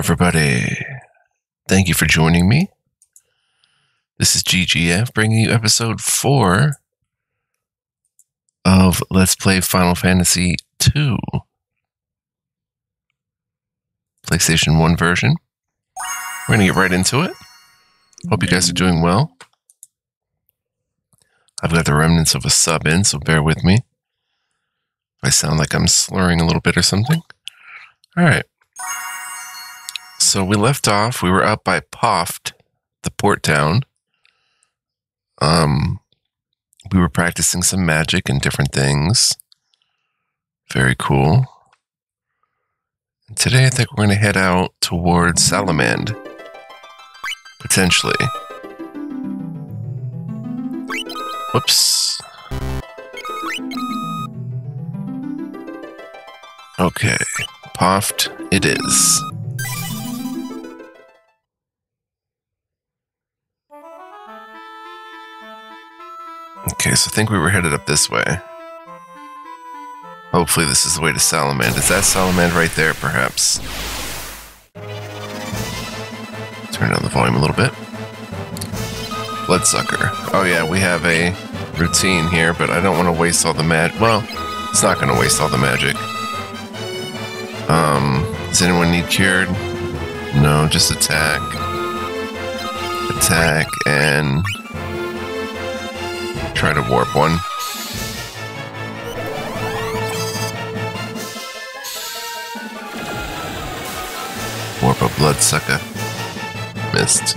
everybody. Thank you for joining me. This is GGF bringing you episode four of Let's Play Final Fantasy II. PlayStation 1 version. We're going to get right into it. Hope you guys are doing well. I've got the remnants of a sub in, so bear with me. I sound like I'm slurring a little bit or something. All right. So we left off, we were up by Poft, the port town. Um, we were practicing some magic and different things. Very cool. And today I think we're going to head out towards Salamand. Potentially. Whoops. Okay. Poft it is. Okay, so I think we were headed up this way. Hopefully this is the way to Salamand. Is that Salamand right there, perhaps? Turn down the volume a little bit. Bloodsucker. Oh yeah, we have a routine here, but I don't want to waste all the mag- Well, it's not going to waste all the magic. Um, does anyone need cured? No, just attack. Attack and try to warp one. Warp a bloodsucker. Missed.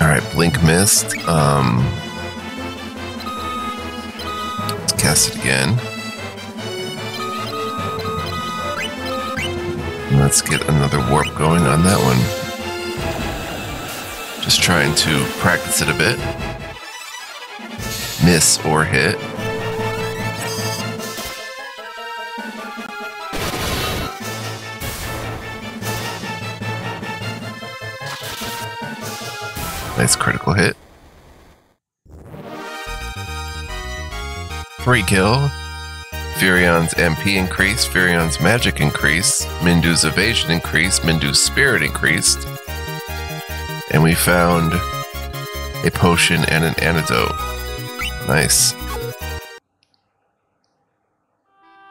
Alright, blink missed. Um let's cast it again. Let's get another warp going on that one. Just trying to practice it a bit. Miss or hit. Nice critical hit. Free kill. Firion's MP increased, Firion's magic increased, Mindu's evasion increased, Mindu's spirit increased, and we found a potion and an antidote. Nice.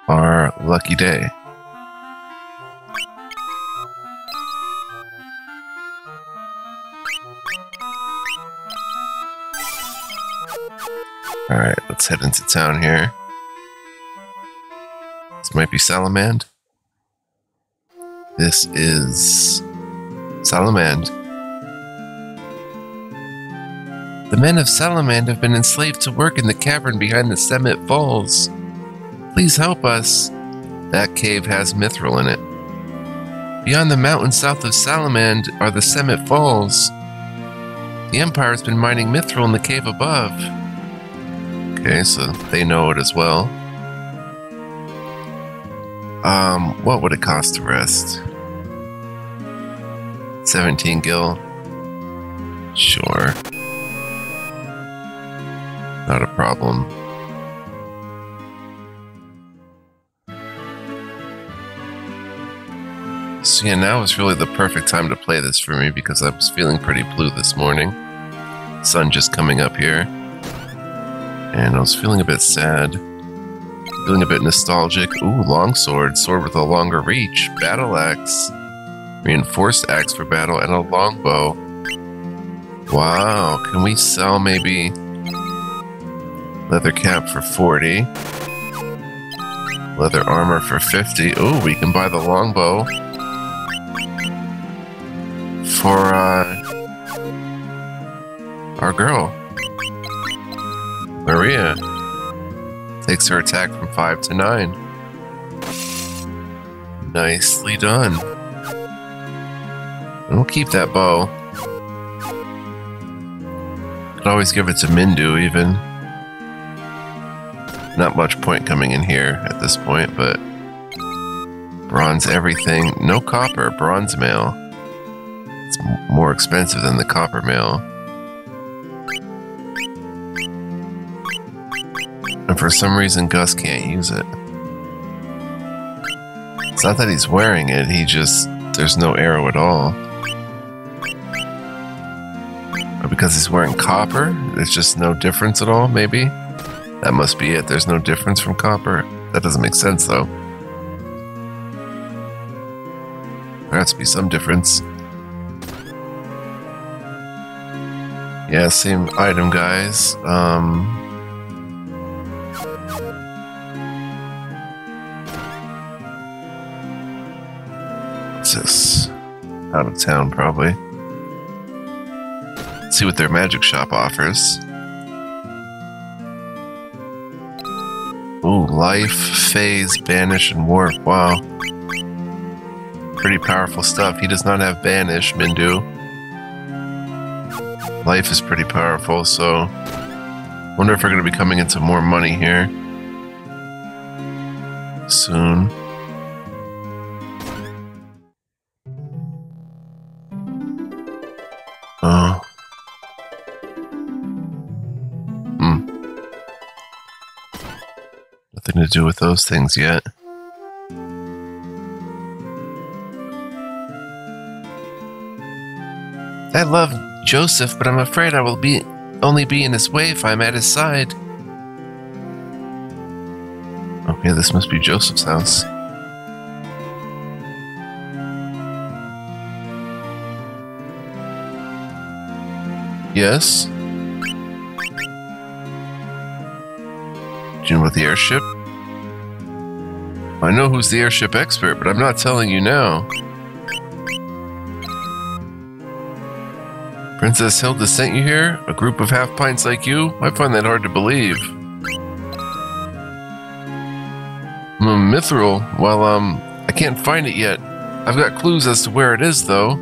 Our lucky day. Alright, let's head into town here. This might be Salamand. This is Salamand. The men of Salamand have been enslaved to work in the cavern behind the Semitt Falls. Please help us. That cave has mithril in it. Beyond the mountain south of Salamand are the Semitt Falls. The Empire has been mining mithril in the cave above. Okay, so they know it as well. Um, what would it cost to rest? 17 gil. Sure. Not a problem. So yeah, now is really the perfect time to play this for me because I was feeling pretty blue this morning. Sun just coming up here. And I was feeling a bit sad. Feeling a bit nostalgic. Ooh, longsword. Sword with a longer reach. Battle axe. Reinforced axe for battle and a longbow. Wow. Can we sell maybe leather cap for 40? Leather armor for 50. Ooh, we can buy the longbow for uh, our girl. Maria takes her attack from 5 to 9. Nicely done. And we'll keep that bow. Could always give it to Mindu, even. Not much point coming in here at this point, but bronze everything. No copper, bronze mail. It's more expensive than the copper mail. For some reason, Gus can't use it. It's not that he's wearing it, he just, there's no arrow at all. Or because he's wearing copper, there's just no difference at all, maybe? That must be it. There's no difference from copper. That doesn't make sense, though. There has to be some difference. Yeah, same item, guys. Um, Out of town, probably. Let's see what their magic shop offers. Ooh, life, phase, banish, and warp. Wow. Pretty powerful stuff. He does not have banish, Mindu. Life is pretty powerful, so wonder if we're going to be coming into more money here soon. Do with those things yet. I love Joseph, but I'm afraid I will be only be in his way if I'm at his side. Okay, this must be Joseph's house. Yes? Do you know about the airship? I know who's the airship expert, but I'm not telling you now. Princess Hilda sent you here? A group of half pints like you? I find that hard to believe. Mm, Mithril, well, um, I can't find it yet. I've got clues as to where it is, though.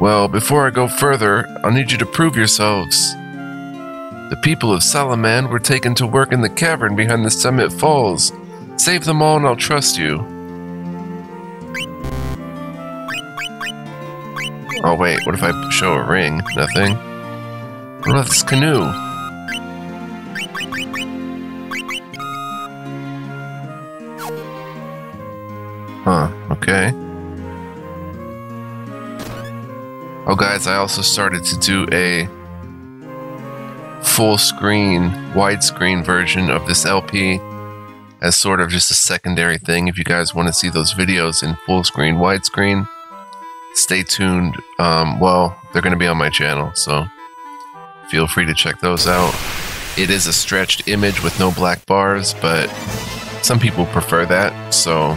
Well, before I go further, I'll need you to prove yourselves. The people of Salaman were taken to work in the cavern behind the Semitt Falls. Save them all and I'll trust you. Oh wait, what if I show a ring? Nothing. What about this canoe? Huh, okay. Oh guys, I also started to do a full screen, widescreen version of this LP as sort of just a secondary thing. If you guys want to see those videos in full screen, widescreen, stay tuned. Um, well, they're going to be on my channel, so feel free to check those out. It is a stretched image with no black bars, but some people prefer that, so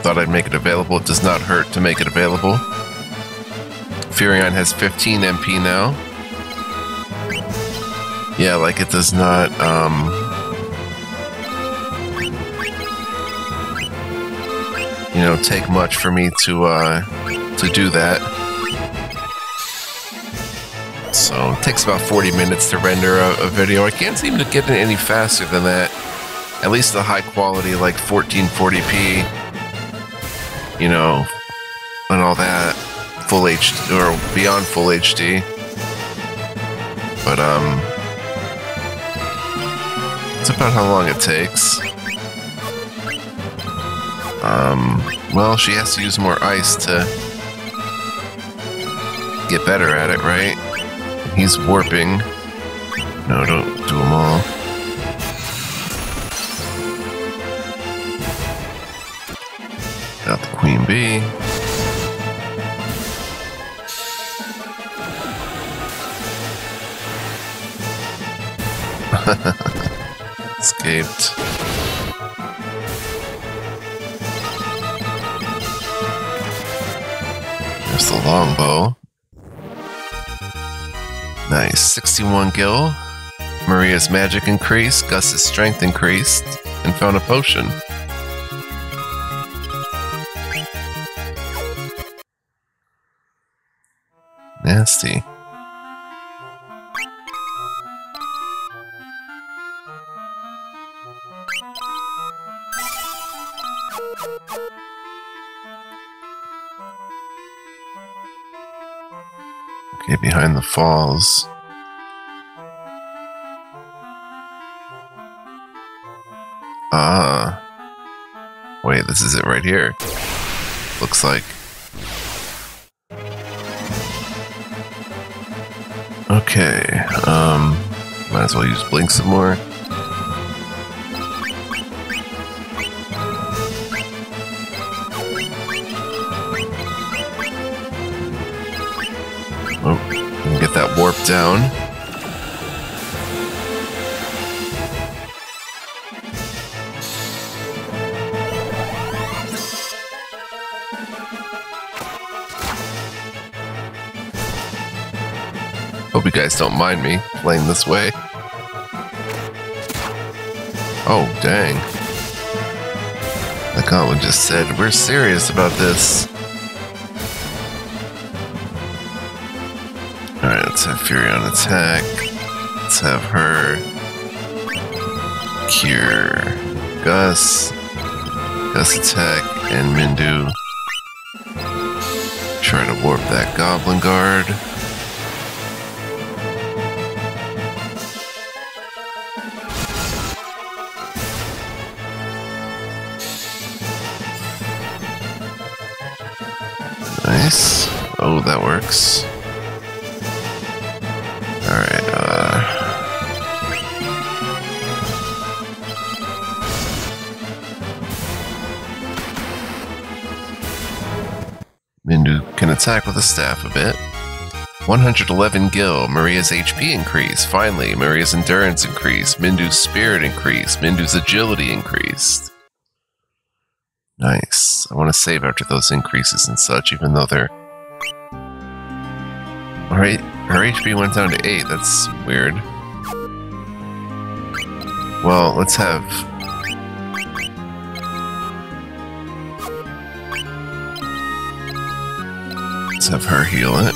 thought I'd make it available. It does not hurt to make it available. Firion has 15 MP now. Yeah, like it does not, um, you know, take much for me to, uh, to do that. So it takes about 40 minutes to render a, a video. I can't seem to get it any faster than that. At least the high quality, like 1440p, you know, and all that, full HD or beyond full HD. But um, it's about how long it takes. Um, well, she has to use more ice to get better at it, right? He's warping. No, don't do them all. Got the queen bee. Escaped. There's the longbow. Nice. 61 gil. Maria's magic increased, Gus's strength increased, and found a potion. Nasty. Behind the falls. Ah. Wait, this is it right here. Looks like. Okay, um, might as well use Blink some more. Down. Hope you guys don't mind me playing this way. Oh, dang. The goblin just said, we're serious about this. Let's have Firion attack. Let's have her cure Gus. Gus attack and Mindu try to warp that goblin guard. Nice. Oh, that works. Attack with a staff a bit. 111 gil, Maria's HP increased. Finally, Maria's endurance increased. Mindu's spirit increased. Mindu's agility increased. Nice. I want to save after those increases and such, even though they're. Alright, her HP went down to 8. That's weird. Well, let's have. Let's have her heal it.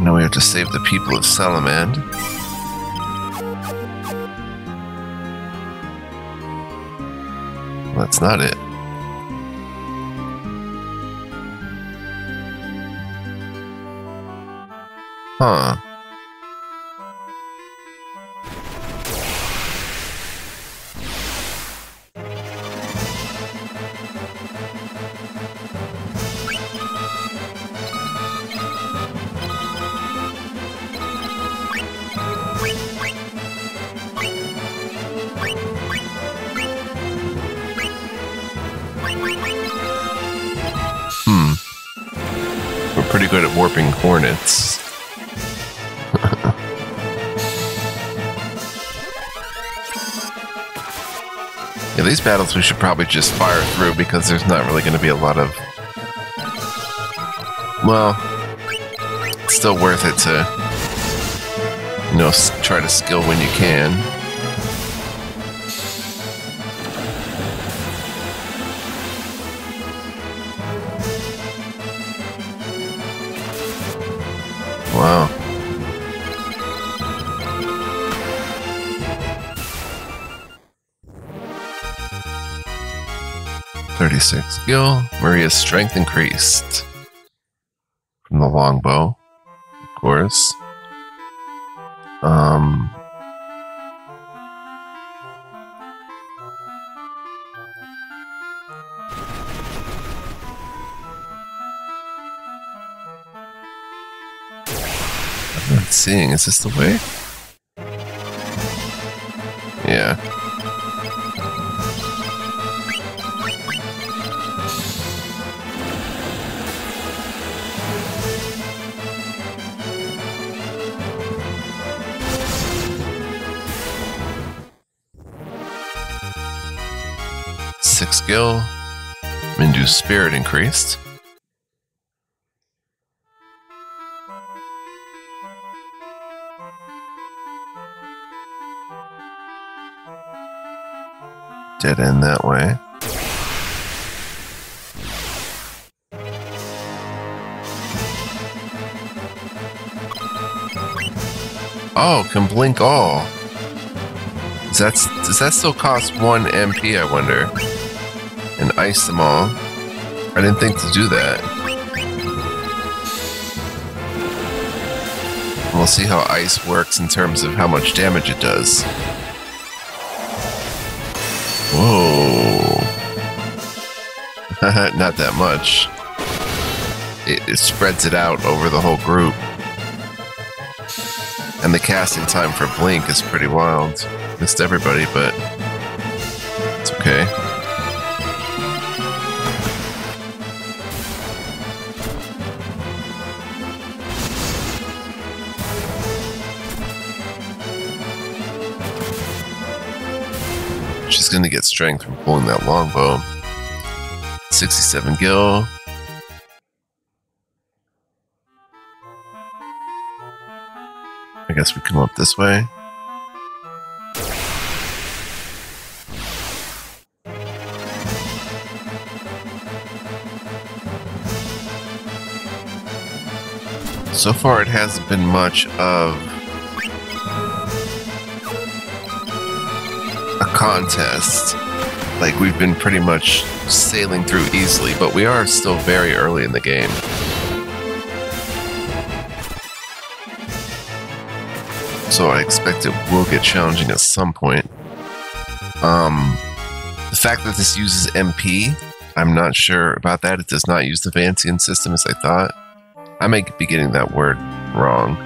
Now we have to save the people of Salamand. That's not it. Huh. Pretty good at warping hornets. yeah, these battles we should probably just fire through because there's not really going to be a lot of. Well, it's still worth it to, you know, try to skill when you can. Skill. Maria's strength increased from the longbow, of course. Um. I'm not seeing. Is this the way? Spirit increased. Dead end that way. Oh, can blink all. Does that, does that still cost one MP, I wonder? And ice them all? I didn't think to do that. We'll see how ice works in terms of how much damage it does. Whoa. Not that much. It, it spreads it out over the whole group. And the casting time for Blink is pretty wild. Missed everybody, but it's okay. She's gonna get strength from pulling that longbow. 67 gil. I guess we come up this way. So far, it hasn't been much of contest. Like, we've been pretty much sailing through easily, but we are still very early in the game. So I expect it will get challenging at some point. Um, the fact that this uses MP, I'm not sure about that. It does not use the Vancian system as I thought. I may be getting that word wrong.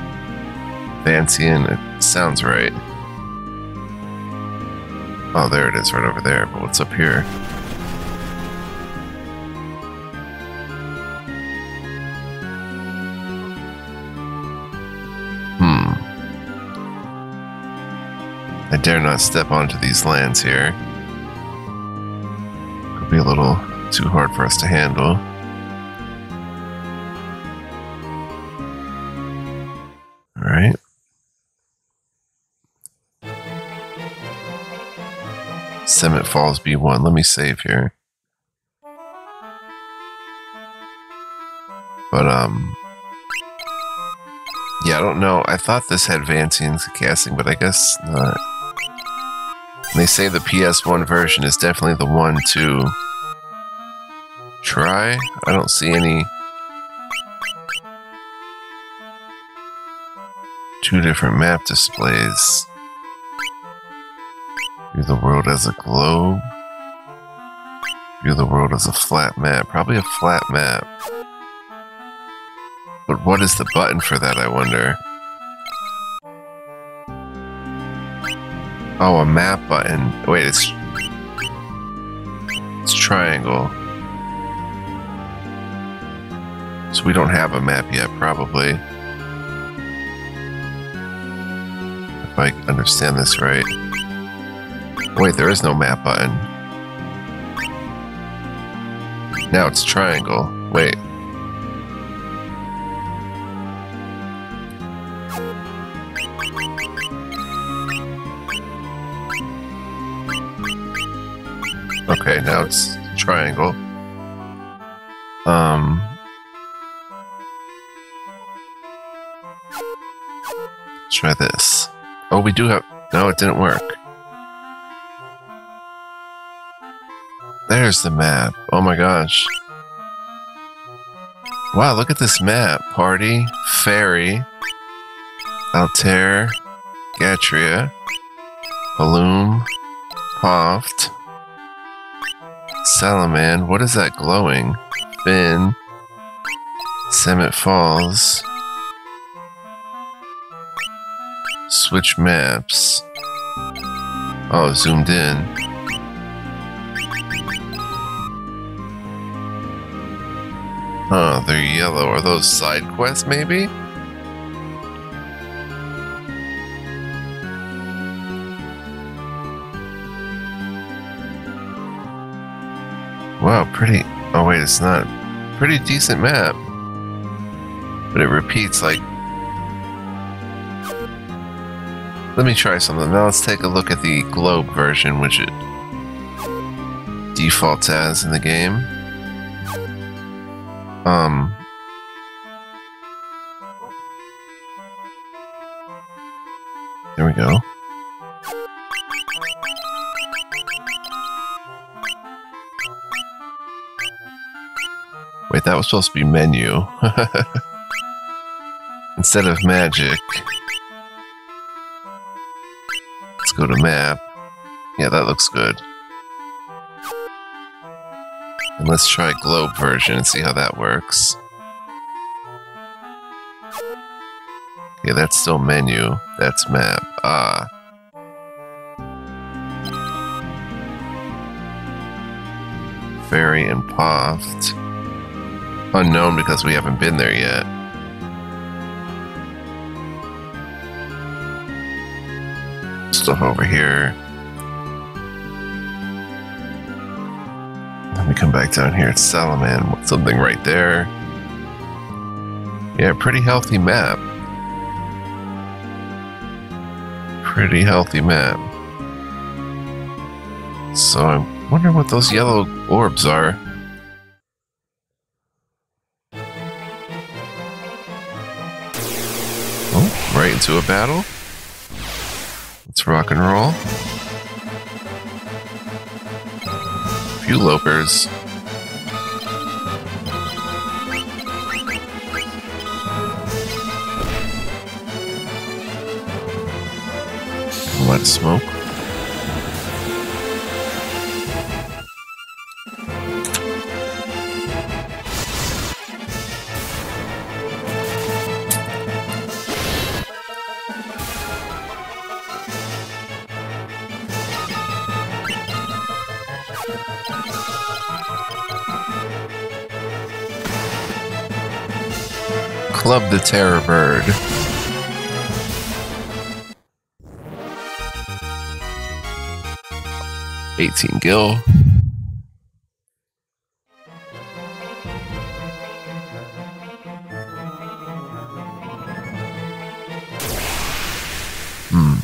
Vancian, it sounds right. Oh, there it is right over there, but what's up here? Hmm. I dare not step onto these lands here. Could be a little too hard for us to handle. Alright. Semitt Falls B1. Let me save here. But, um... Yeah, I don't know. I thought this had Vancian casting, but I guess not. They say the PS1 version is definitely the one to try. I don't see any two different map displays. View the world as a globe. View the world as a flat map. Probably a flat map. But what is the button for that, I wonder? Oh, a map button. Wait, it's... It's triangle. So we don't have a map yet, probably. If I understand this right. Wait, there is no map button. Now it's triangle. Wait. Okay, now it's triangle. Um. Try this. Oh, we do have. No, it didn't work. There's the map. Oh my gosh. Wow, look at this map. Party, Fairy, Altair, Gatrea, Haloum, Poft, Salaman. What is that glowing? Finn, Semitt Falls, Switch maps. Oh, zoomed in. Huh, they're yellow. Are those side quests, maybe? Wow, pretty. Oh, wait, it's not. Pretty decent map. But it repeats like. Let me try something. Now let's take a look at the globe version, which it defaults as in the game. Um. There we go. Wait, that was supposed to be menu. instead of magic, let's go to map. Yeah, that looks good. Let's try globe version and see how that works. Yeah, that's still menu. That's map. Ah. Fairy and Poft. Unknown because we haven't been there yet. Stuff over here. Let me come back down here. It's Salaman. Something right there. Yeah, pretty healthy map. Pretty healthy map. So I wonder what those yellow orbs are. Oh, right into a battle. Let's rock and roll. Few lopers. Of smoke. Club the Terror Bird. Eighteen gil. Hmm.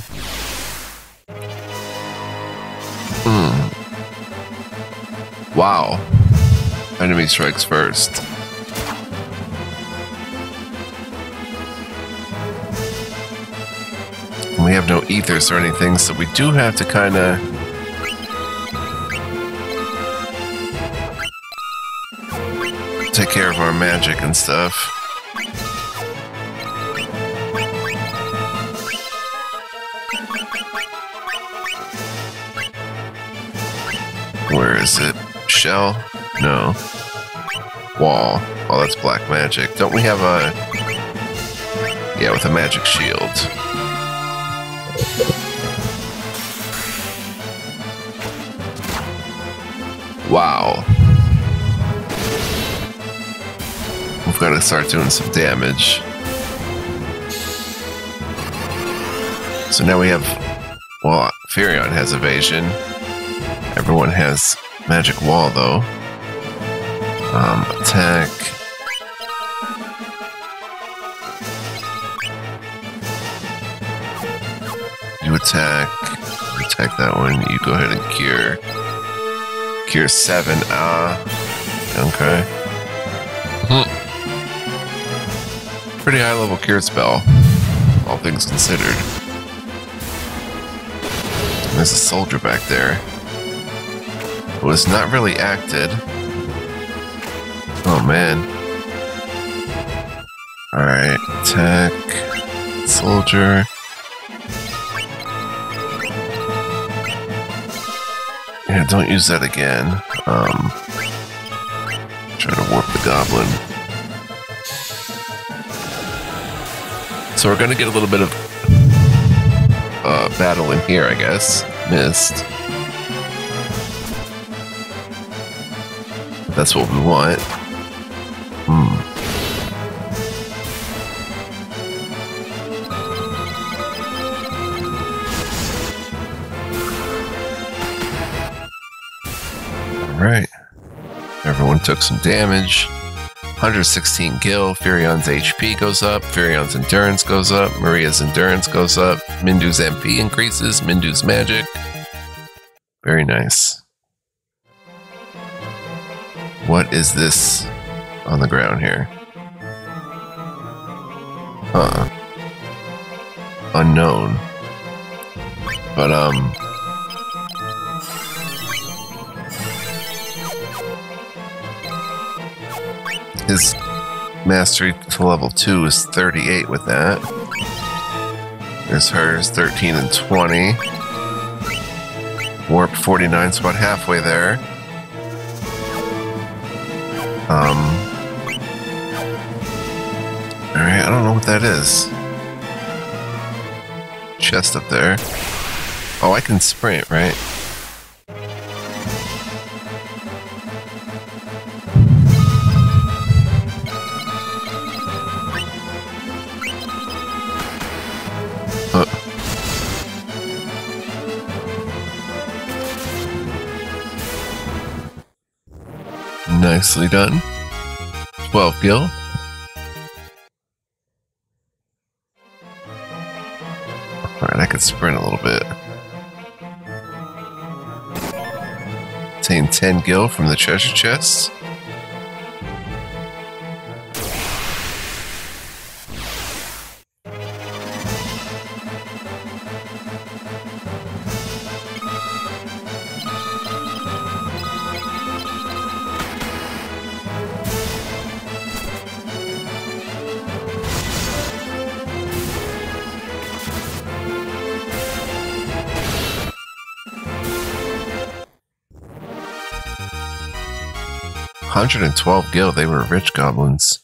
Hmm. Wow. Enemy strikes first. We have no ethers or anything, so we do have to kind of. Take care of our magic and stuff. Where is it? Shell? No. Wall. Oh, that's black magic. Don't we have a. Yeah, with a magic shield. Wow. We've got to start doing some damage. So now we have, well, Firion has evasion. Everyone has magic wall though. Um, attack. You attack. Attack that one. You go ahead and cure. Cure 7. Ah. Okay. Hmm. Pretty high level cure spell, all things considered. There's a soldier back there. Who was not really acted. Oh man. Alright, attack. Soldier. Yeah, don't use that again. Um, try to warp the goblin. So we're gonna get a little bit of uh, battle in here, I guess. Missed. That's what we want. Hmm. Took some damage. 116 gil. Firion's HP goes up. Firion's endurance goes up. Maria's endurance goes up. Mindu's MP increases. Mindu's magic. Very nice. What is this on the ground here? Huh. Unknown. But, um. His Mastery to level 2 is 38 with that. There's hers, 13 and 20. Warp 49 is about halfway there. Um. Alright, I don't know what that is. Chest up there. Oh, I can sprint, right? Nicely done. 12 gil. Alright, I can sprint a little bit. Obtain 10 gil from the treasure chest. Hundred and twelve gil. They were rich goblins.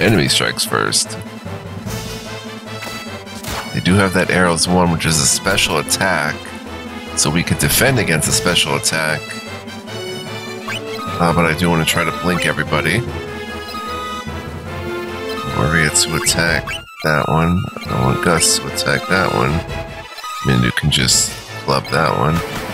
Enemy strikes first. They do have that arrows one, which is a special attack, so we could defend against a special attack. Uh, but I do want to try to blink everybody. Warrior to attack that one. Want Gus to attack that one. Mindu can just club that one.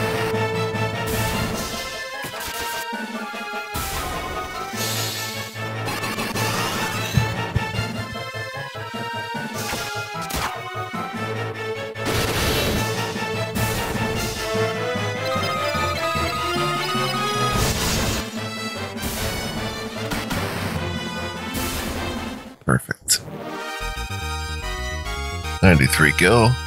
93 gil.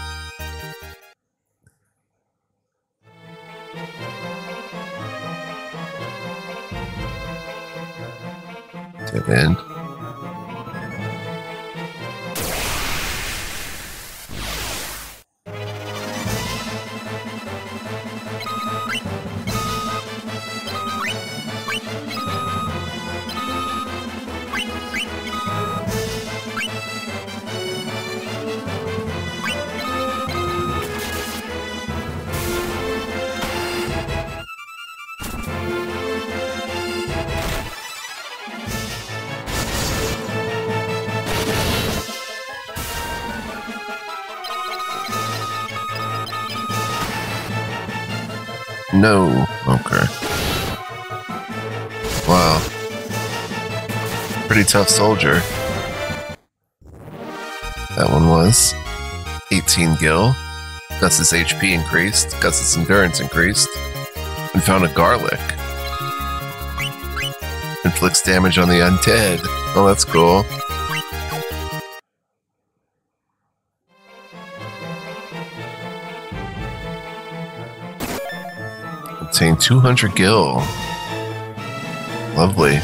No. Okay. Wow. Pretty tough soldier. That one was. 18 gil. Gus's HP increased. Gus's endurance increased. We found a garlic. Inflicts damage on the undead. Oh, that's cool. 200 gil. Lovely.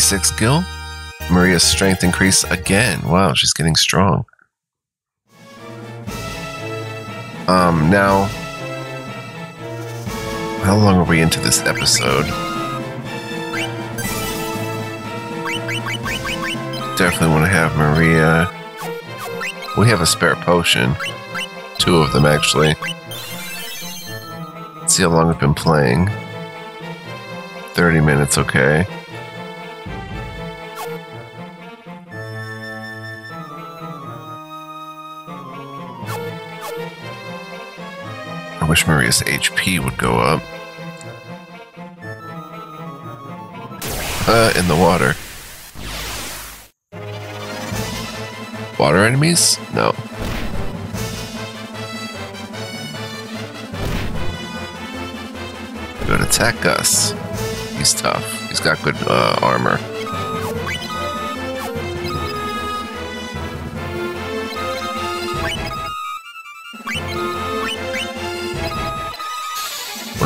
86 gil. Maria's strength increase again. Wow, she's getting strong. Um, now, how long are we into this episode? Definitely want to have Maria. We have a spare potion. Two of them, actually. see how long I've been playing. 30 minutes, okay. I wish Maria's HP would go up. Uh, in the water. Water enemies? No. Go to attack us. He's tough. He's got good uh, armor.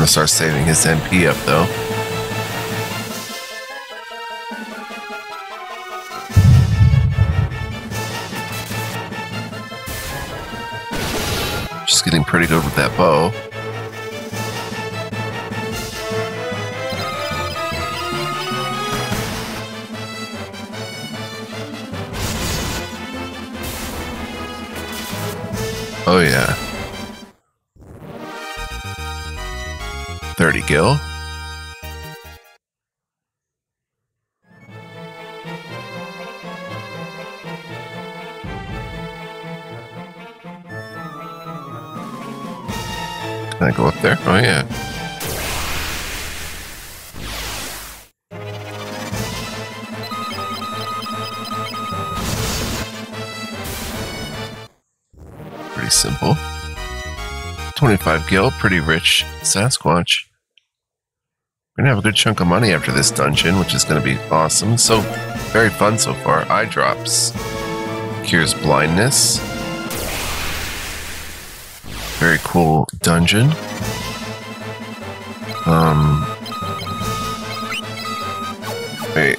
To start saving his MP up though. She's getting pretty good with that bow. 25 pretty rich Sasquatch. We're gonna have a good chunk of money after this dungeon, which is gonna be awesome. So, very fun so far. Eye drops. Cures blindness. Very cool dungeon. Um. Wait.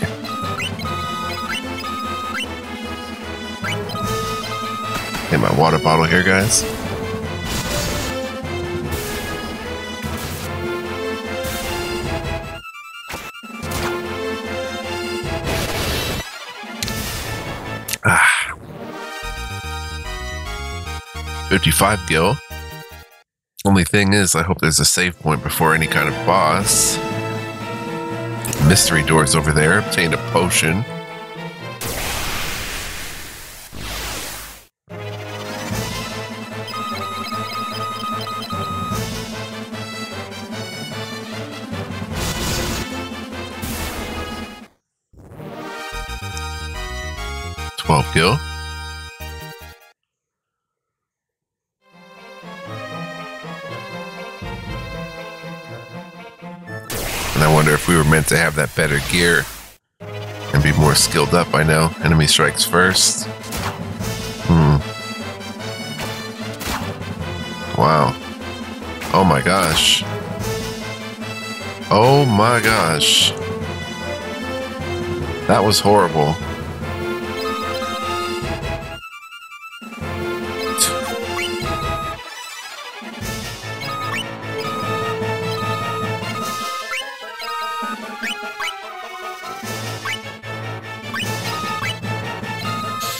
Get my water bottle here, guys. 55 gil. Only thing is, I hope there's a save point before any kind of boss. Mystery doors over there. Obtained a potion. Better gear and be more skilled up by now. Enemy strikes first. Hmm. Wow. Oh my gosh. Oh my gosh. That was horrible.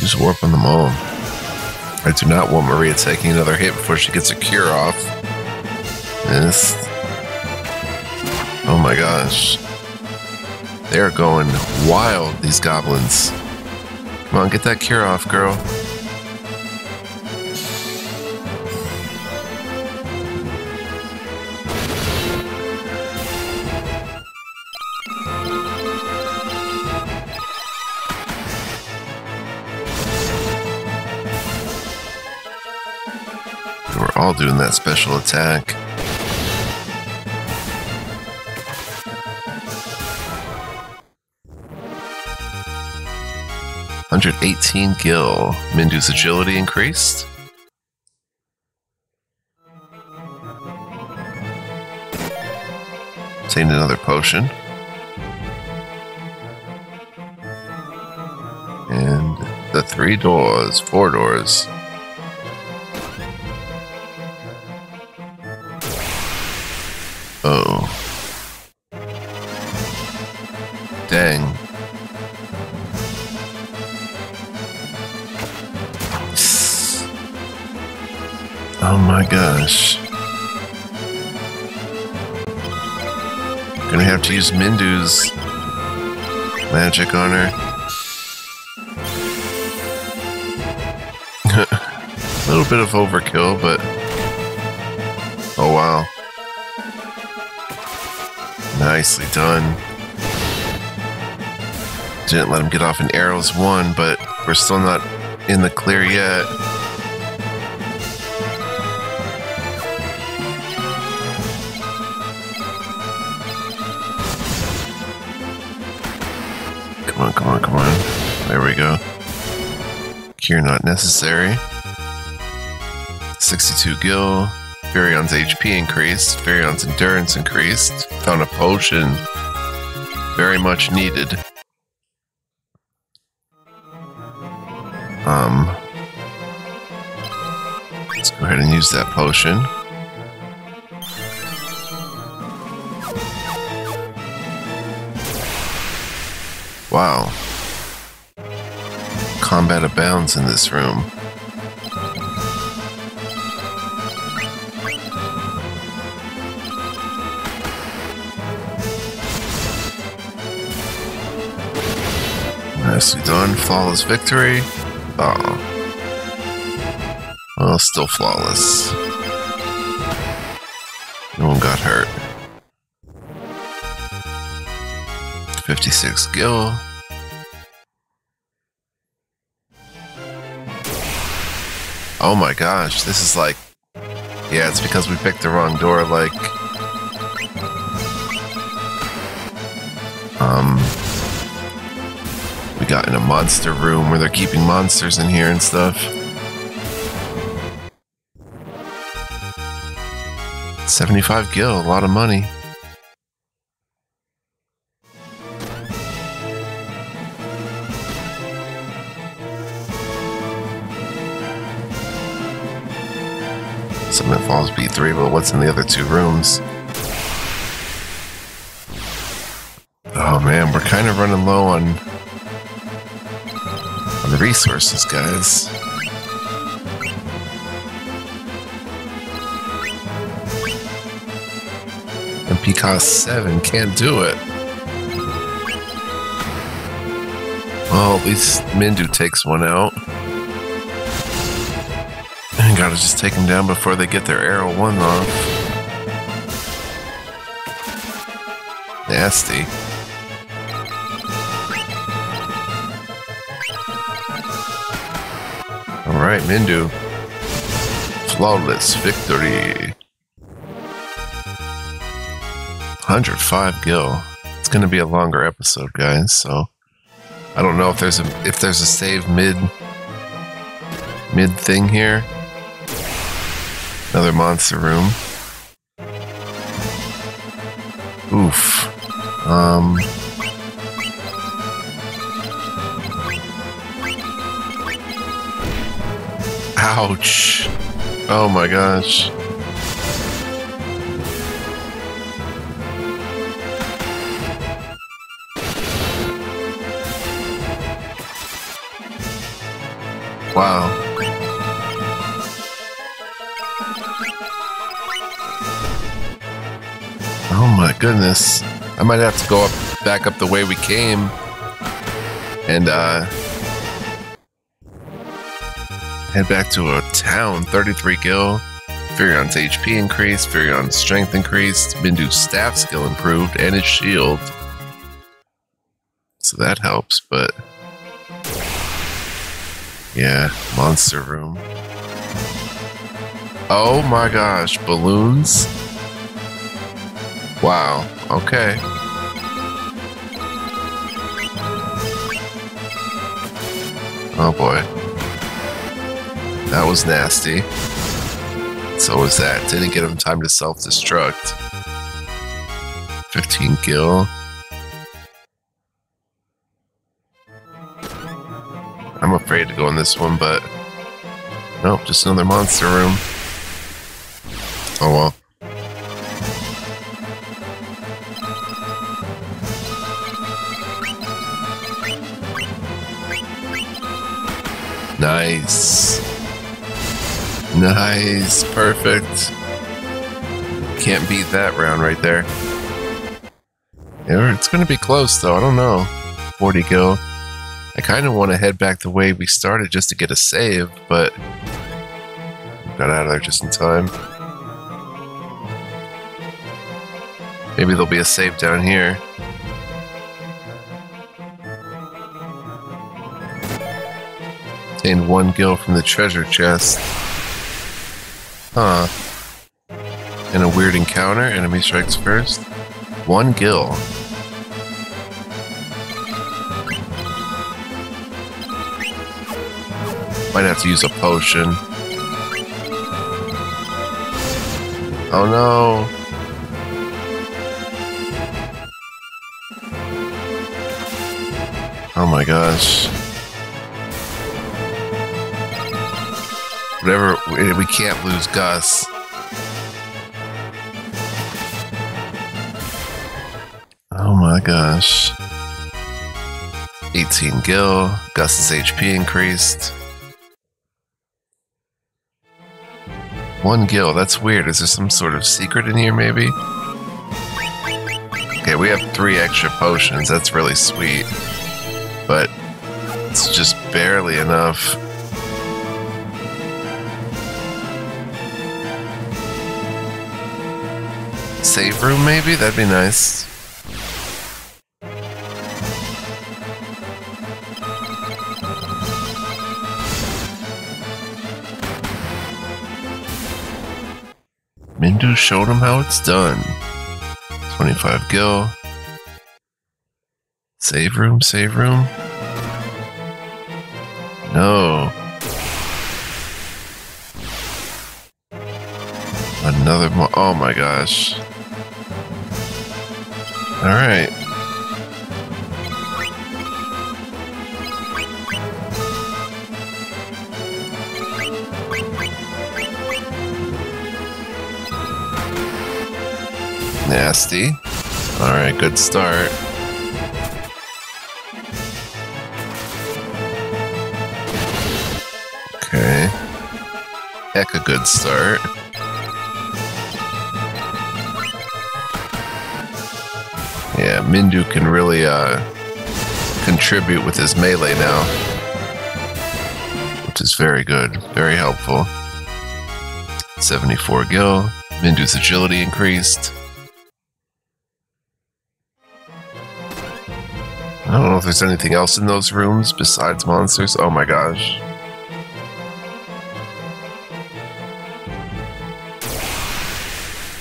Use warp on them all. I do not want Maria taking another hit before she gets a cure off. Yes. Oh my gosh. They're going wild, these goblins. Come on, get that cure off, girl. Special attack. Hundred eighteen gil. Mindu's agility increased. Obtained another potion. And the three doors, four doors. Oh. Dang. Oh my gosh. Gonna have to use Mindu's magic on her. A little bit of overkill, but Nicely done. Didn't let him get off in arrows one, but we're still not in the clear yet. Come on, come on, come on. There we go. Cure not necessary. 62 gil. Firion's HP increased. Firion's endurance increased. Found a potion. Very much needed. Um, let's go ahead and use that potion. Wow. Combat abounds in this room. Nicely done. Flawless victory. Oh. Well, still flawless. No one got hurt. 56 gil. Oh my gosh, this is like. Yeah, it's because we picked the wrong door, like. Um. Got in a monster room where they're keeping monsters in here and stuff. Seventy-five gil, a lot of money. Semitt Falls B3, but what's in the other two rooms? Oh man, we're kind of running low on on the resources, guys. MP cost 7, can't do it. Well, at least Mindu takes one out. And gotta just take them down before they get their arrow 1 off. Nasty. Alright, Mindu. Flawless victory. 105 gil. It's gonna be a longer episode, guys, so I don't know if there's a if there's a save mid mid thing here. Another monster room. Oof. Um Ouch. Oh my gosh. Wow. Oh my goodness. I might have to go up back up the way we came and uh head back to a town, 33 gil. Firion's HP increased, Firion's strength increased, Mindu's staff skill improved, and his shield. So that helps, but yeah, monster room. Oh my gosh, balloons? Wow, okay. Oh boy. That was nasty. So was that. Didn't get him time to self-destruct. 15 gil. I'm afraid to go in this one, but nope, just another monster room. Oh well. Nice. Nice. Perfect. Can't beat that round right there. Yeah, It's going to be close, though. I don't know. 40 gil. I kind of want to head back the way we started just to get a save, but got out of there just in time. Maybe there'll be a save down here. Obtained one gil from the treasure chest. Huh. In a weird encounter, enemy strikes first. One gill. Might have to use a potion. Oh no. Oh my gosh. Whatever, we can't lose Gus. Oh my gosh. 18 gil. Gus's HP increased. One gil, that's weird. Is there some sort of secret in here, maybe? Okay, we have three extra potions. That's really sweet. But it's just barely enough. Save room, maybe? That'd be nice. Mindu showed him how it's done. 25 gil. Save room, save room. No. Another mo- Oh my gosh. Alright. Nasty. Alright, good start. Okay. Heck, a good start. Mindu can really uh, contribute with his melee now, which is very good, very helpful. 74 gil. Mindu's agility increased. I don't know if there's anything else in those rooms besides monsters. Oh my gosh.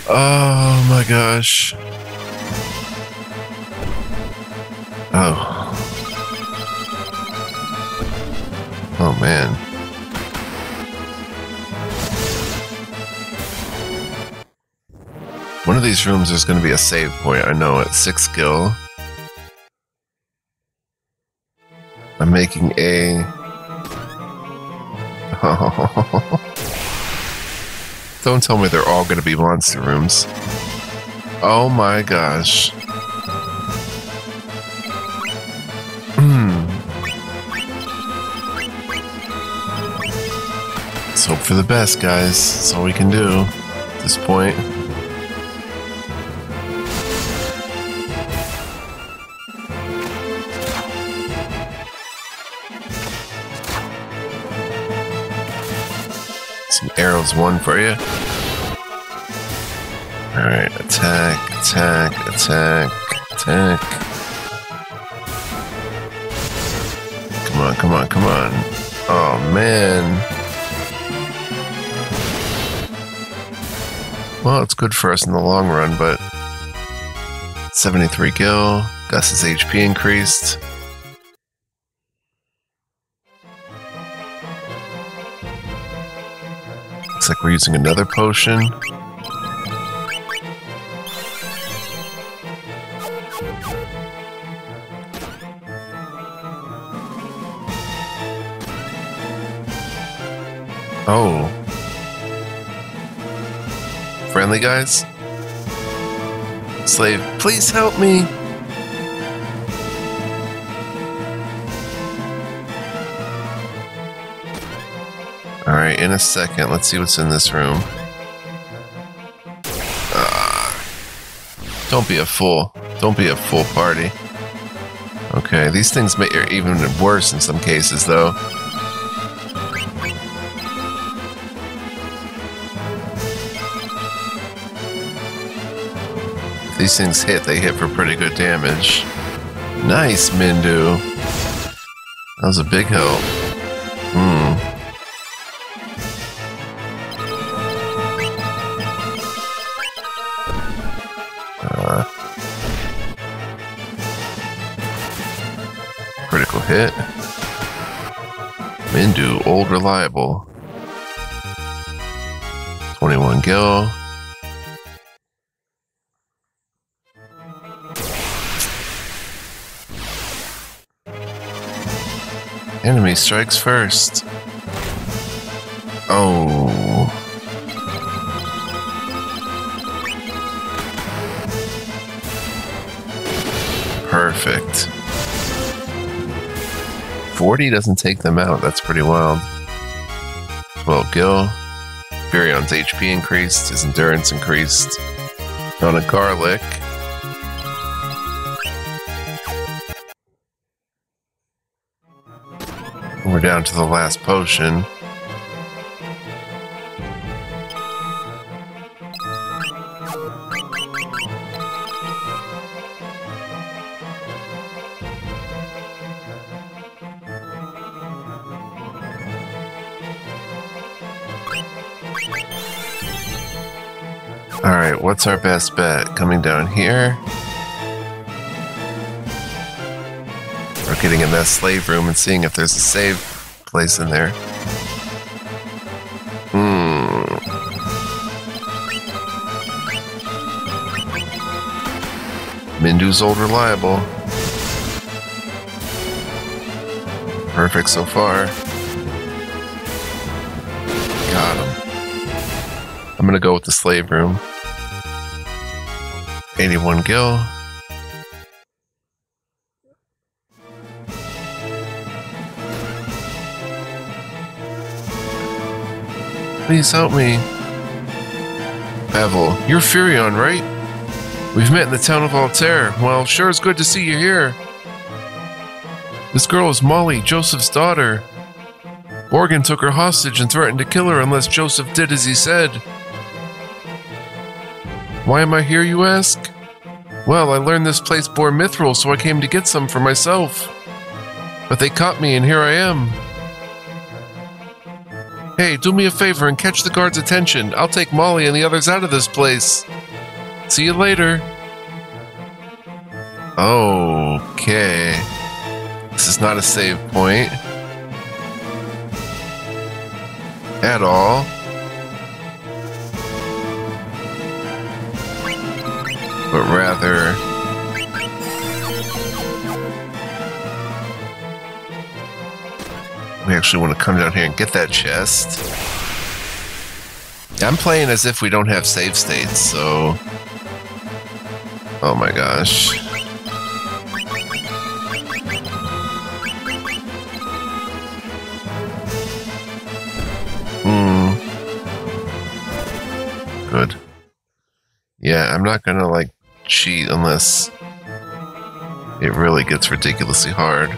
Oh my gosh. Oh. Oh man. One of these rooms is going to be a save point. I know at six skill. I'm making a. Don't tell me they're all going to be monster rooms. Oh my gosh. Let's hope for the best, guys. That's all we can do at this point. Some arrows, one for you. Alright, attack, attack, attack, attack. Come on, come on, come on. Oh man. Well, it's good for us in the long run, but 73 gil, Gus's HP increased. Looks like we're using another potion. Oh. Friendly guys? Slave, please help me. Alright, in a second. Let's see what's in this room. Ah. don't be a fool. Don't be a fool party. Okay, these things may are even worse in some cases, though. These things hit, they hit for pretty good damage. Nice, Mindu. That was a big help. Strikes first. Oh. Perfect. 40 doesn't take them out. That's pretty wild. Well, Gil. Firion's HP increased, his endurance increased. On a garlic. Down to the last potion. Alright, what's our best bet? Coming down here? We're getting in that slave room and seeing if there's a save place in there. Hmm. Mindu's old reliable. Perfect so far. Got him. I'm gonna go with the slave room. 81 gil. Please help me. Bevel, you're Firion, right? We've met in the town of Altair. Well, sure it's good to see you here. This girl is Molly, Joseph's daughter. Borghen took her hostage and threatened to kill her unless Joseph did as he said. Why am I here, you ask? Well, I learned this place bore mithril, so I came to get some for myself. But they caught me, and here I am. Hey, do me a favor and catch the guard's attention. I'll take Molly and the others out of this place. See you later. Okay. This is not a save point. At all. But rather... We actually want to come down here and get that chest. I'm playing as if we don't have save states, so... Oh my gosh. Hmm. Good. Yeah, I'm not gonna, like, cheat unless it really gets ridiculously hard.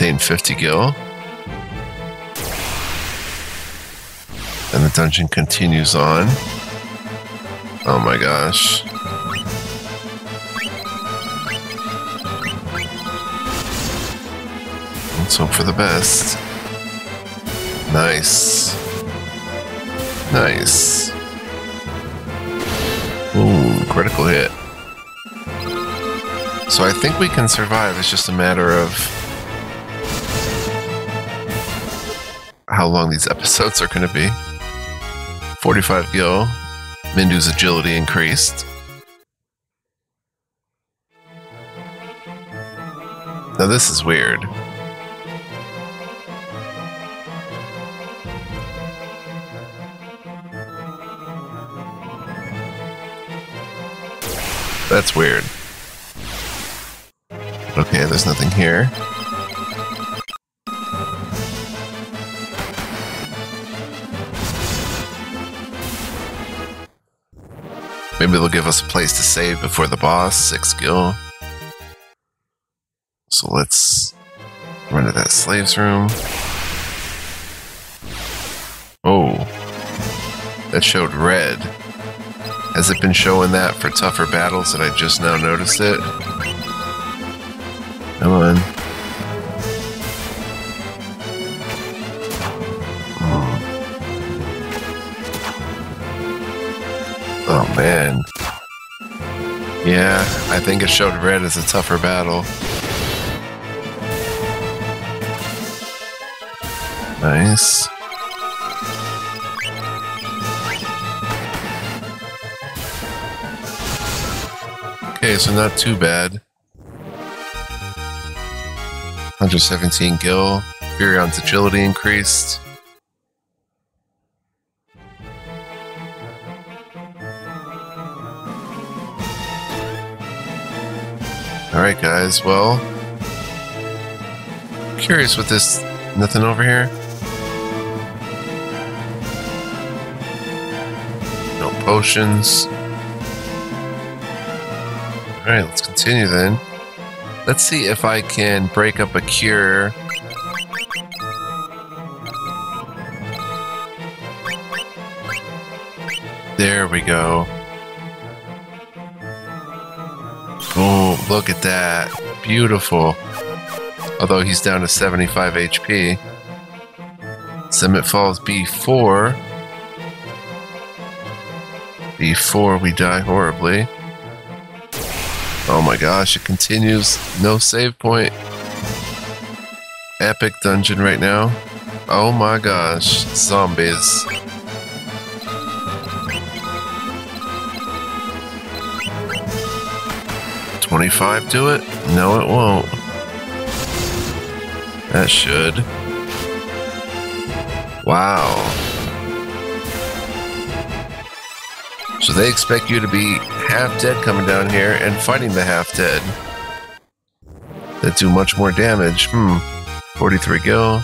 Obtain 50 gil. And the dungeon continues on. Oh my gosh. Let's hope for the best. Nice. Nice. Ooh, critical hit. So I think we can survive. It's just a matter of how long these episodes are going to be. 45 gil. Mindu's agility increased. Now this is weird. That's weird. Okay, there's nothing here. Maybe they'll give us a place to save before the boss. Six gil. So let's run to that slaves room. Oh, that showed red. Has it been showing that for tougher battles that I just now noticed it? Come on. I think it showed red as a tougher battle. Nice. Okay, so not too bad. 117 gil. Firion's agility increased. Alright guys, well curious with this nothing over here. No potions. Alright, let's continue then. Let's see if I can break up a cure. There we go. Look at that. Beautiful. Although he's down to 75 HP. Semitt Falls B4. B4, we die horribly. Oh my gosh, it continues. No save point. Epic dungeon right now. Oh my gosh, zombies. Twenty-five do it? No, it won't. That should. Wow. So they expect you to be half dead coming down here and fighting the half dead. That do much more damage. Hmm. 43 gil.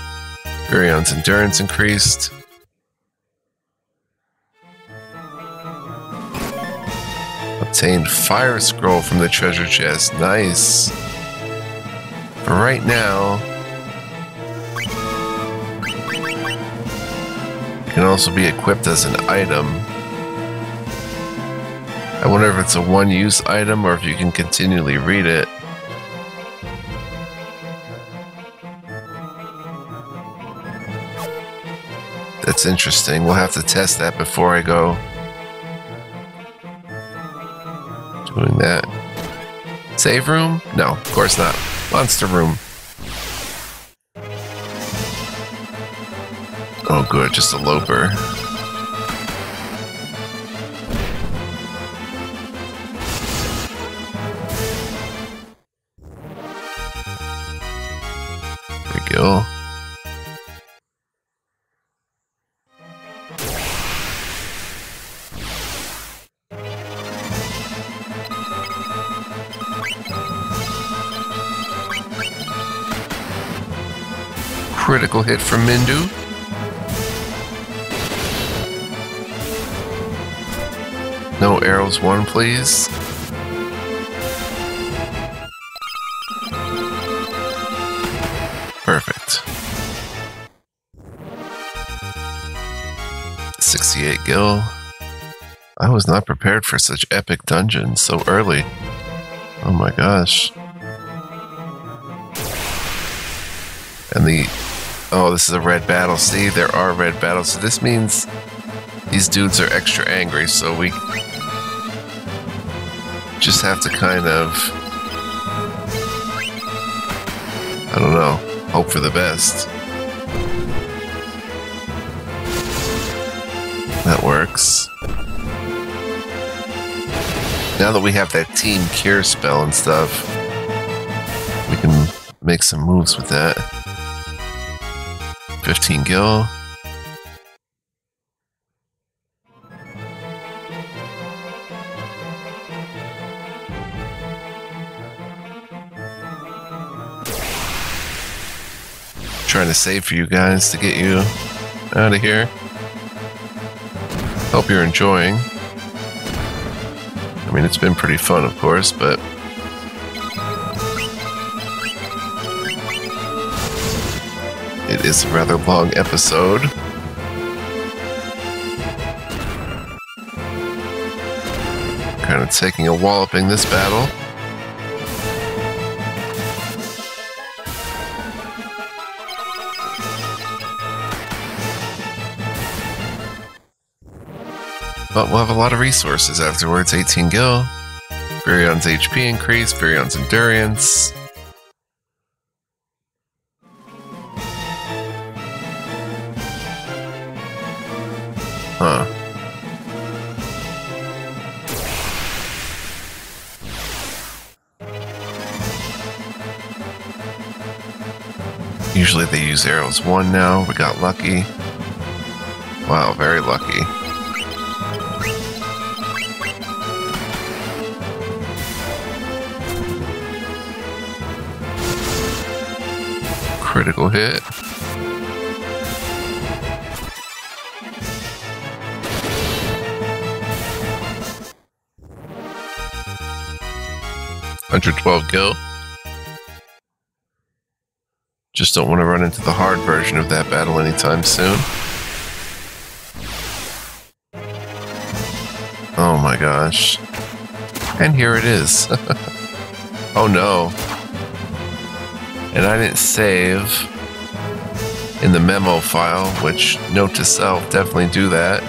Firion's endurance increased. Obtained fire scroll from the treasure chest. Nice. For right now, it can also be equipped as an item. I wonder if it's a one use item or if you can continually read it. That's interesting. We'll have to test that before I go. Doing that. Save room? No, of course not. Monster room. Oh, good. Just a loper. There we go. Critical hit from Mindu. No arrows one, please. Perfect. 68 gil. I was not prepared for such epic dungeons so early. Oh my gosh. And the... Oh, this is a red battle. See, there are red battles. So this means these dudes are extra angry, so we just have to kind of... I don't know hope for the best. That works. Now that we have that team cure spell and stuff, we can make some moves with that. 15 gil. trying to save for you guys to get you out of here. Hope you're enjoying. I mean, it's been pretty fun, of course, but it is a rather long episode. Kind of taking a walloping this battle. But we'll have a lot of resources afterwards. 18 gil, Firion's HP increase, Firion's endurance. Use arrows one now. We got lucky. Wow, very lucky. Critical hit. Hundred twelve gil. Just don't want to run into the hard version of that battle anytime soon. Oh my gosh. And here it is. oh no. And I didn't save in the memo file, which note to self, definitely do that.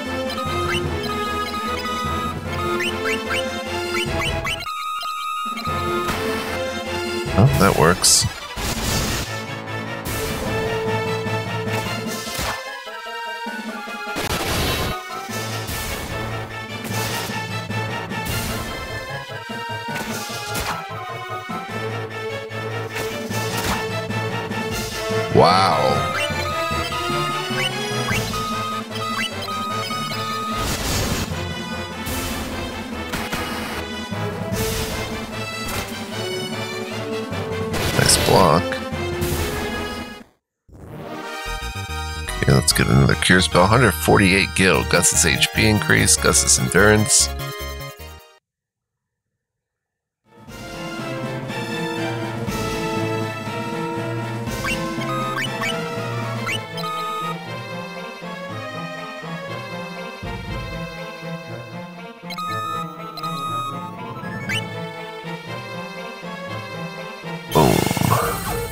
Oh, that works. Spell. 148 gil. Gus's HP increase, Gus's endurance.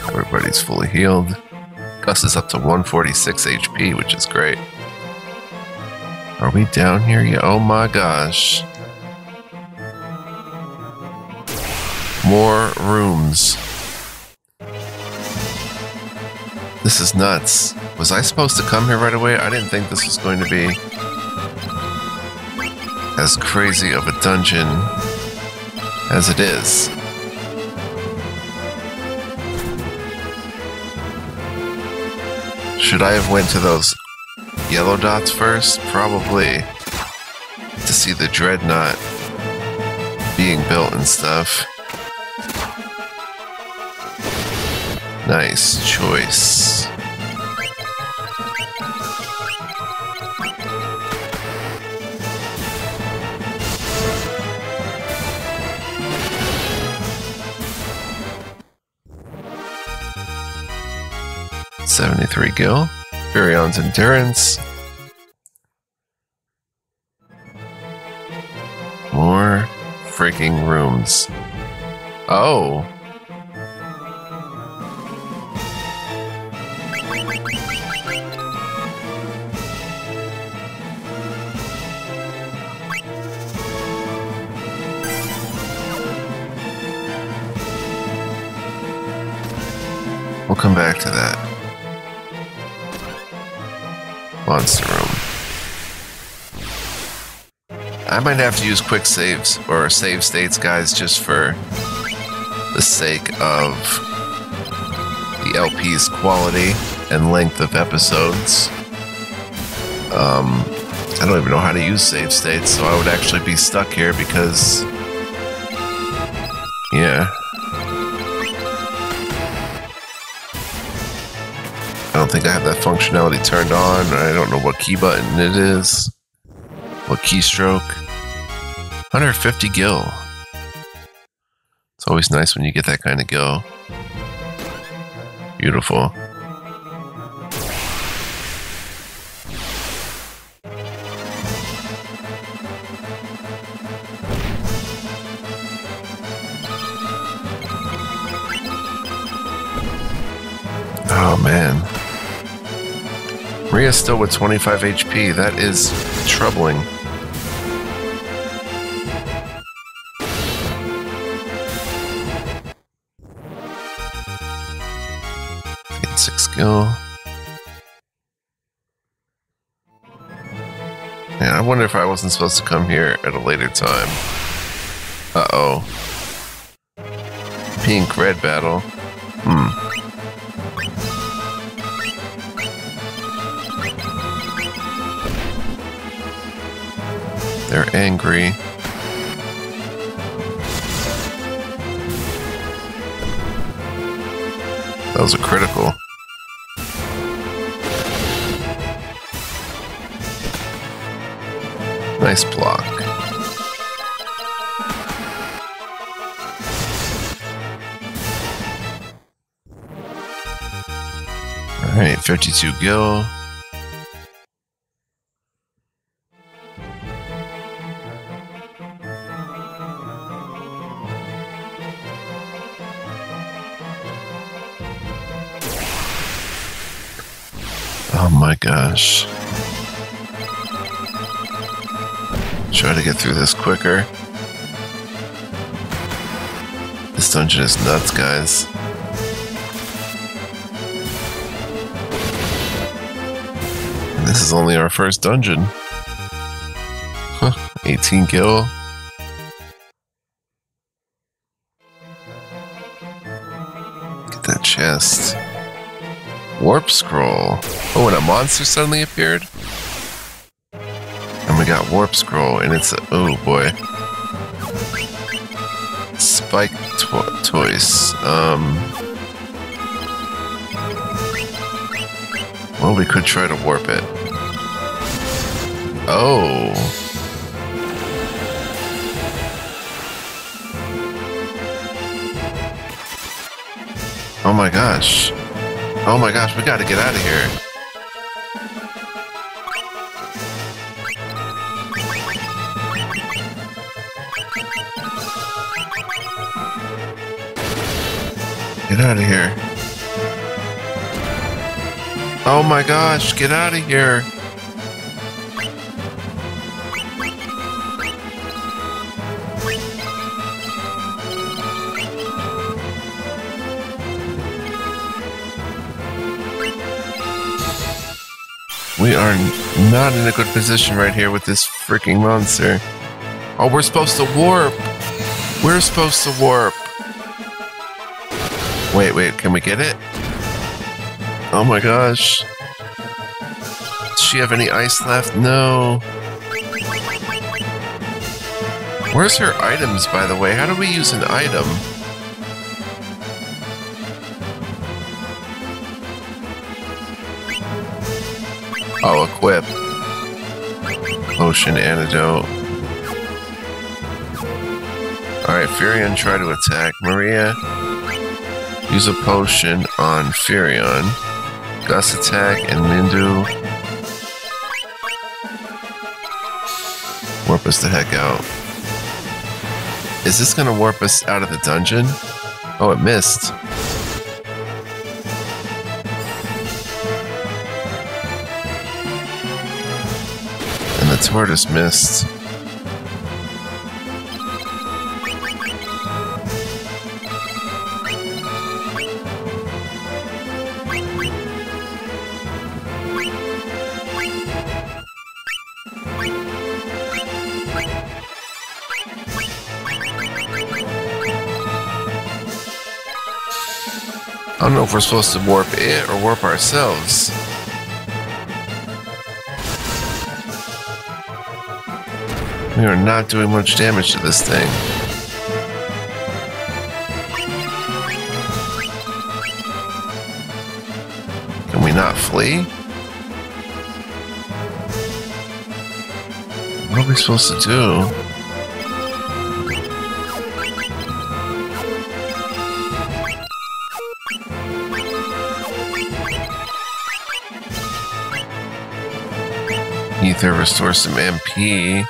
Everybody's fully healed. Gus is up to 146 HP, which is great. Are we down here yet? Oh my gosh. More rooms. This is nuts. Was I supposed to come here right away? I didn't think this was going to be as crazy of a dungeon as it is. Should I have went to those yellow dots first? Probably. To see the dreadnought being built and stuff. Nice choice. Seventy-three gil. Firion's endurance. More freaking rooms. Oh. I might have to use quick saves or save states, guys, just for the sake of the LP's quality and length of episodes. Um, I don't even know how to use save states, so I would actually be stuck here because, yeah. I don't think I have that functionality turned on. I don't know what key button it is. What keystroke. 150 gil. It's always nice when you get that kind of gil. Beautiful. Oh man. Maria's still with 25 HP. That is troubling. If I wasn't supposed to come here at a later time. Uh oh. Pink red battle. Hmm. They're angry. That was a critical. Nice block. Alright, 52 gil. Oh my gosh. Quicker. This dungeon is nuts, guys. And this is only our first dungeon. Huh, 18 gil. Get that chest. Warp scroll. Oh, and a monster suddenly appeared? Warp scroll, and it's a, oh boy. Spike to toys. Um. Well, we could try to warp it. Oh. Oh my gosh. Oh my gosh, we gotta get out of here. Out of here. Oh my gosh, get out of here. We are not in a good position right here with this freaking monster. Oh, we're supposed to warp. We're supposed to warp. Wait, wait, can we get it? Oh my gosh. Does she have any ice left? No. Where's her items, by the way? How do we use an item? Oh, equip. Potion antidote. Alright, Firion try to attack. Maria, use a potion on Firion. Gus attack and Minwu. Warp us the heck out. Is this gonna warp us out of the dungeon? Oh, it missed. And the tortoise missed. I don't know if we're supposed to warp it or warp ourselves. We are not doing much damage to this thing. Can we not flee? What are we supposed to do? Ether restore some MP.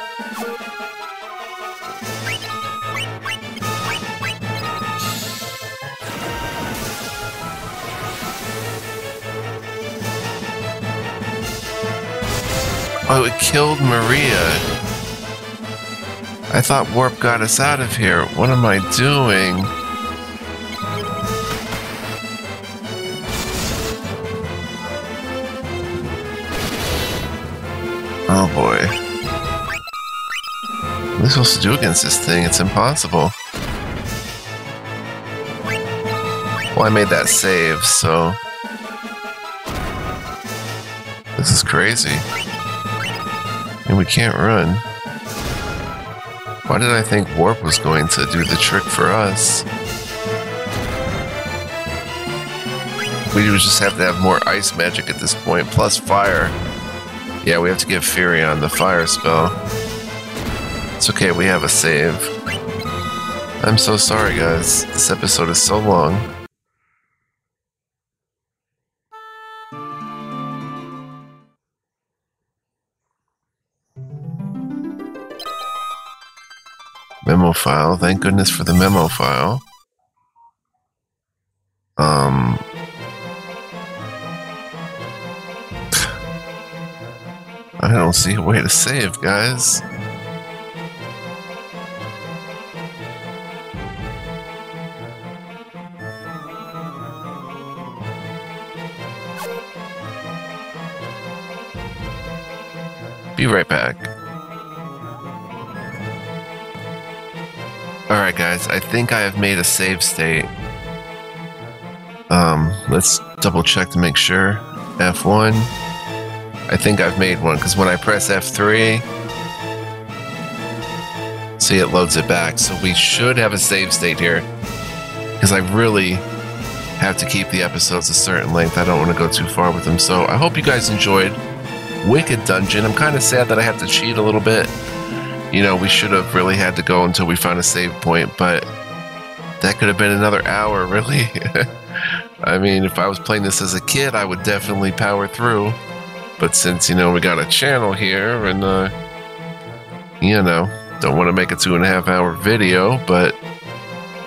Oh, it killed Maria. I thought Warp got us out of here. What am I doing? Supposed to do against this thing? It's impossible. Well, I made that save, so... This is crazy. And we can't run. Why did I think Warp was going to do the trick for us? We just have to have more ice magic at this point, plus fire. Yeah, we have to give Firion the fire spell. It's okay, we have a save. I'm so sorry, guys. This episode is so long. Memo file. Thank goodness for the memo file. Um. I don't see a way to save, guys. Be right back. Alright guys, I think I have made a save state. Um, let's double check to make sure. F1. I think I've made one, because when I press F3, see it loads it back. So we should have a save state here. Because I really have to keep the episodes a certain length. I don't want to go too far with them. So I hope you guys enjoyed Wicked Dungeon. I'm kind of sad that I have to cheat a little bit you know, we should have really had to go until we found a save point, but that could have been another hour, really. I mean, if I was playing this as a kid, I would definitely power through. But since, you know, we got a channel here and, uh, you know, don't want to make a two and a half hour video, but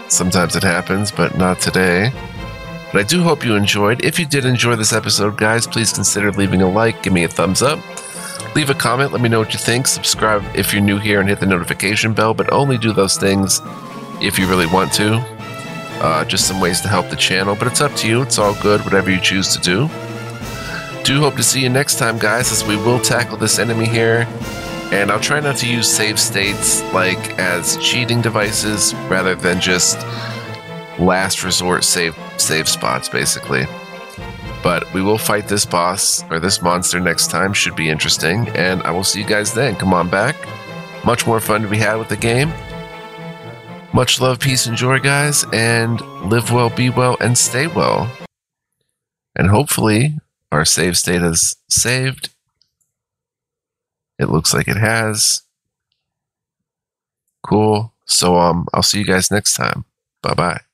sometimes it happens, but not today. But I do hope you enjoyed. If you did enjoy this episode, guys, please consider leaving a like, give me a thumbs up. Leave a comment, let me know what you think. Subscribe if you're new here and hit the notification bell, but only do those things if you really want to. Uh, just some ways to help the channel, but it's up to you. It's all good, whatever you choose to do. Do hope to see you next time, guys, as we will tackle this enemy here. And I'll try not to use save states like as cheating devices rather than just last resort save save spots, basically. But we will fight this boss or this monster next time. Should be interesting. And I will see you guys then. Come on back. Much more fun to be had with the game. Much love, peace, and joy, guys. And live well, be well, and stay well. And hopefully, our save state has saved. It looks like it has. Cool. So um, I'll see you guys next time. Bye bye.